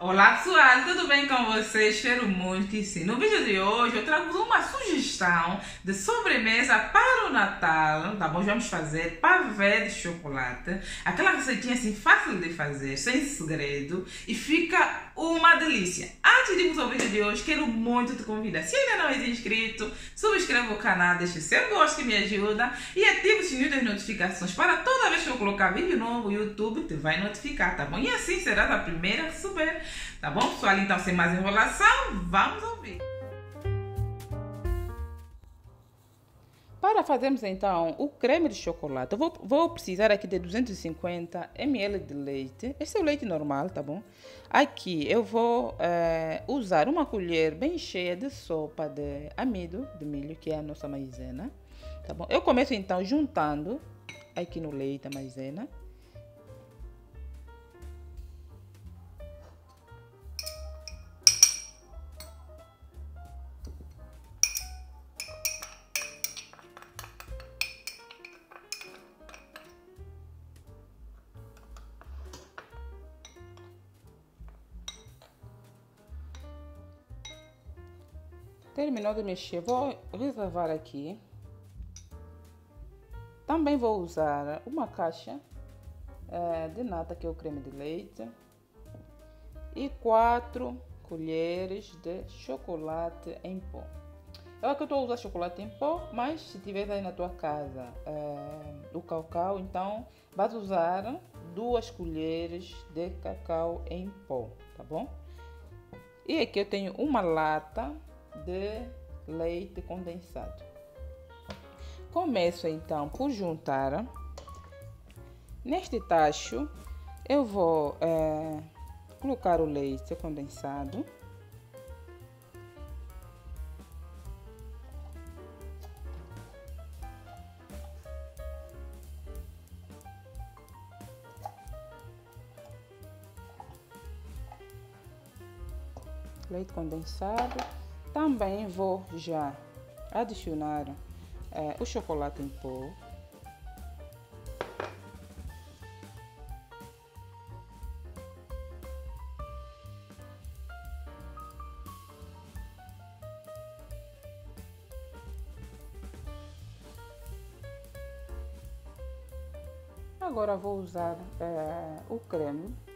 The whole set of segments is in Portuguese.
Olá pessoal, tudo bem com vocês? Espero muito sim. No vídeo de hoje eu trago uma sugestão de sobremesa para o Natal, tá bom? Vamos fazer pavê de chocolate, aquela receitinha assim fácil de fazer, sem segredo e fica uma Antes de irmos ao vídeo de hoje, quero muito te convidar. Se ainda não é inscrito, subscreva o canal, deixe seu gosto que me ajuda e ative o sininho das notificações para toda vez que eu colocar vídeo novo, o YouTube te vai notificar, tá bom? E assim será a primeira a subir. Tá bom, pessoal? Então, sem mais enrolação, vamos ouvir. Para fazermos então o creme de chocolate, eu vou, vou precisar aqui de 250 ml de leite. Esse é o leite normal, tá bom? Aqui eu vou é, usar uma colher bem cheia de sopa de amido de milho, que é a nossa maizena, tá bom? Eu começo então juntando aqui no leite a maizena. Terminou de mexer, vou reservar aqui. Também vou usar uma caixa é, de nata, que é o creme de leite. E quatro colheres de chocolate em pó. Eu aqui estou a usar chocolate em pó, mas se tiver aí na tua casa é, o cacau, então vais usar duas colheres de cacau em pó, tá bom? E aqui eu tenho uma lata de leite condensado. Começo então por juntar. Neste tacho eu vou é, colocar o leite condensado. Leite condensado também vou já adicionar é, o chocolate em pó. Agora vou usar é, o creme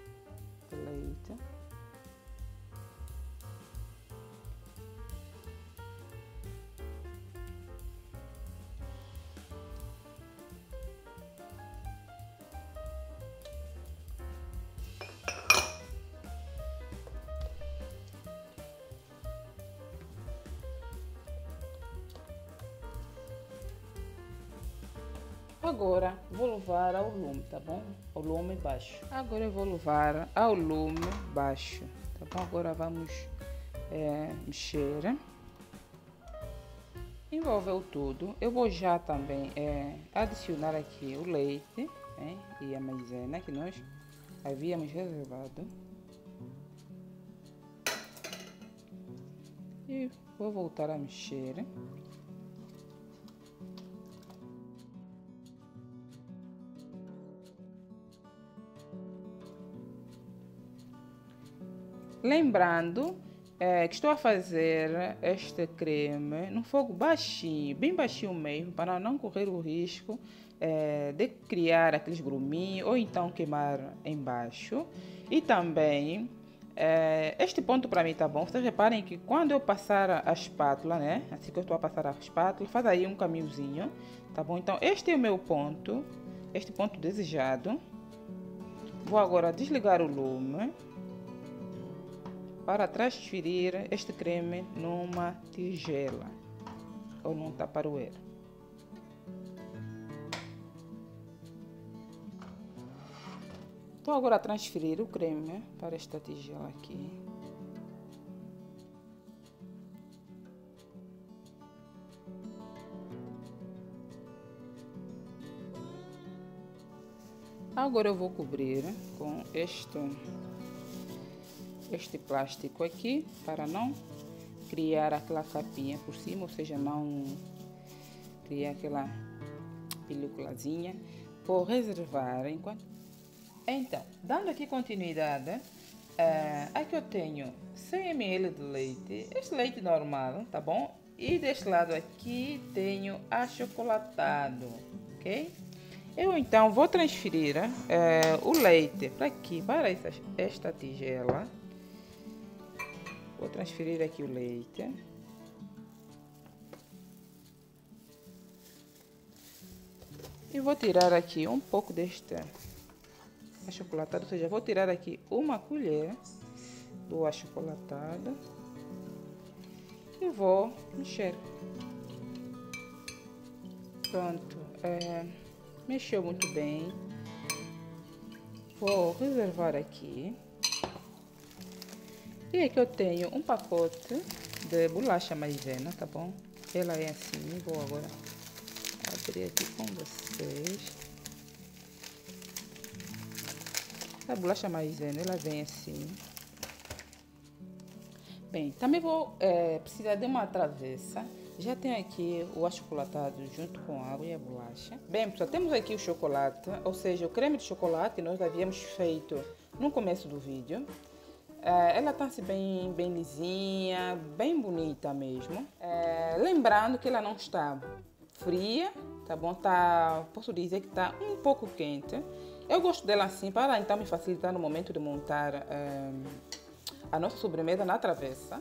Agora vou levar ao lume, tá bom? Ao lume baixo. Agora eu vou levar ao lume baixo, tá bom? Agora vamos é, mexer. Envolveu tudo. Eu vou já também é, adicionar aqui o leite hein? e a maisena que nós havíamos reservado. E vou voltar a mexer. Lembrando é, que estou a fazer este creme no fogo baixinho, bem baixinho mesmo, para não correr o risco é, de criar aqueles gruminhos ou então queimar embaixo. E também, é, este ponto para mim tá bom. Vocês reparem que quando eu passar a espátula, né? Assim que eu estou a passar a espátula, faz aí um caminhozinho, tá bom? Então, este é o meu ponto, este ponto desejado. Vou agora desligar o lume para transferir este creme numa tigela ou num taparoeiro. Vou agora transferir o creme para esta tigela aqui. Agora eu vou cobrir com este este plástico aqui para não criar aquela capinha por cima, ou seja, não criar aquela películazinha. Vou reservar enquanto... Então, dando aqui continuidade É, aqui eu tenho 100 ml de leite, este leite normal, tá bom? E deste lado aqui tenho achocolatado, ok? Eu então vou transferir é, o leite para aqui, para essa, esta tigela. Vou transferir aqui o leite. E vou tirar aqui um pouco deste achocolatado, ou seja, vou tirar aqui uma colher do achocolatado e vou mexer. Pronto, é, mexeu muito bem. Vou reservar aqui. E aqui eu tenho um pacote de bolacha maisena, tá bom? Ela é assim, vou agora abrir aqui com vocês. A bolacha maisena, ela vem assim. Bem, também vou é, precisar de uma travessa. Já tenho aqui o achocolatado junto com a água e a bolacha. Bem, pessoal, temos aqui o chocolate, ou seja, o creme de chocolate que nós havíamos feito no começo do vídeo. É, ela está bem, bem lisinha, bem bonita mesmo. É, lembrando que ela não está fria, tá bom? Tá, posso dizer que está um pouco quente. Eu gosto dela assim para então me facilitar no momento de montar é, a nossa sobremesa na travessa.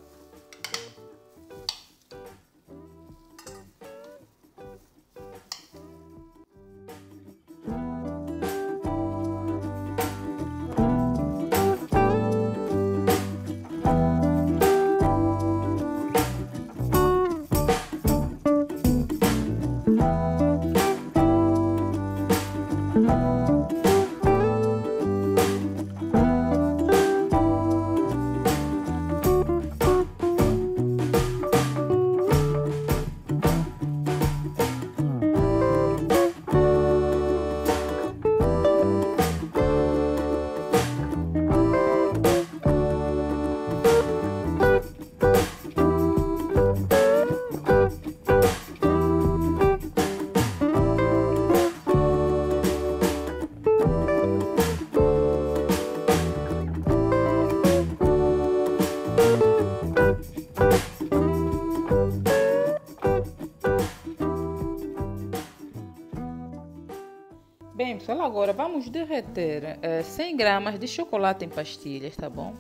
Bem, pessoal, agora vamos derreter é, 100 gramas de chocolate em pastilhas, tá bom?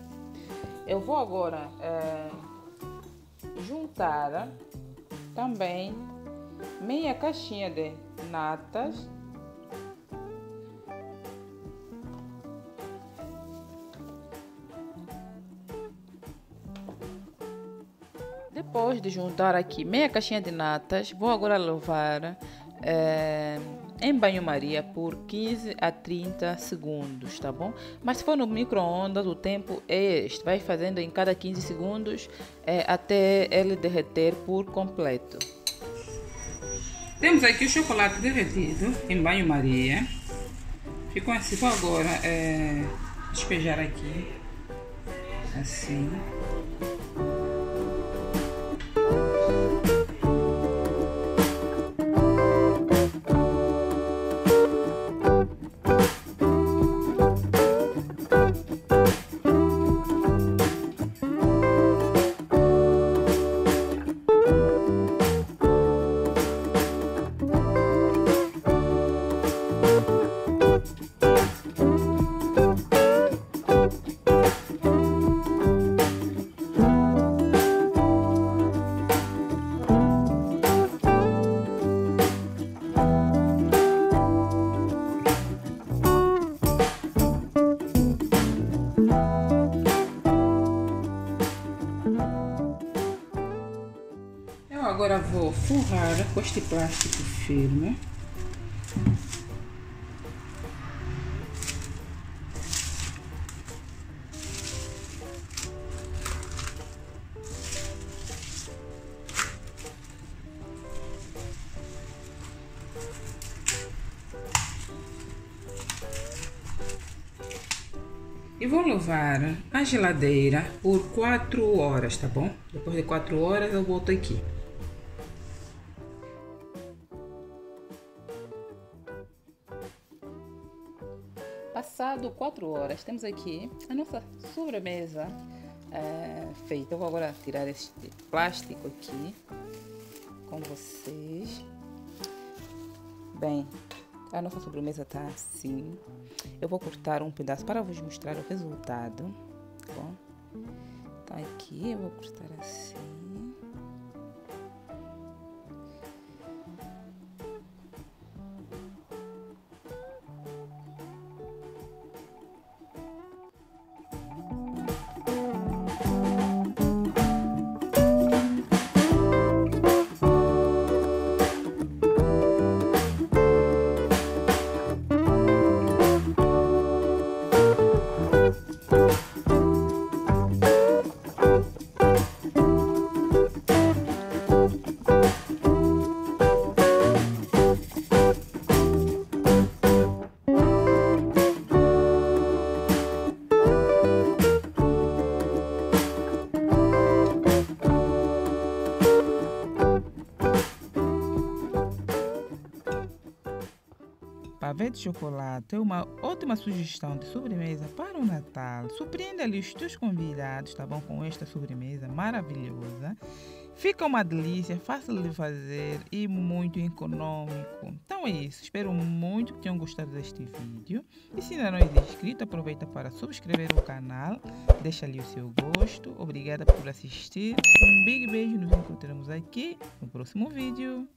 Eu vou agora é, juntar também meia caixinha de natas. Depois de juntar aqui meia caixinha de natas, vou agora levar é, em banho-maria por 15 a 30 segundos, tá bom? Mas se for no micro-ondas, o tempo é este. Vai fazendo em cada 15 segundos é, até ele derreter por completo. Temos aqui o chocolate derretido em banho-maria. Ficou assim. Vou agora é, despejar aqui. Assim. Forrar com este plástico firme. E vou levar a geladeira por 4 horas, tá bom? Depois de 4 horas eu volto aqui. Passado 4 horas, temos aqui a nossa sobremesa é, feita. Eu vou agora tirar este plástico aqui com vocês. Bem, a nossa sobremesa tá assim. Eu vou cortar um pedaço para vos mostrar o resultado. Tá bom? Tá aqui, eu vou cortar assim. Pavê de chocolate é uma ótima sugestão de sobremesa para o Natal. Surpreenda ali os teus convidados, tá bom? Com esta sobremesa maravilhosa. Fica uma delícia, fácil de fazer e muito econômico. Então é isso. Espero muito que tenham gostado deste vídeo. E se ainda não é inscrito, aproveita para subscrever o canal. Deixa ali o seu gosto. Obrigada por assistir. Um big beijo. Nos encontramos aqui no próximo vídeo.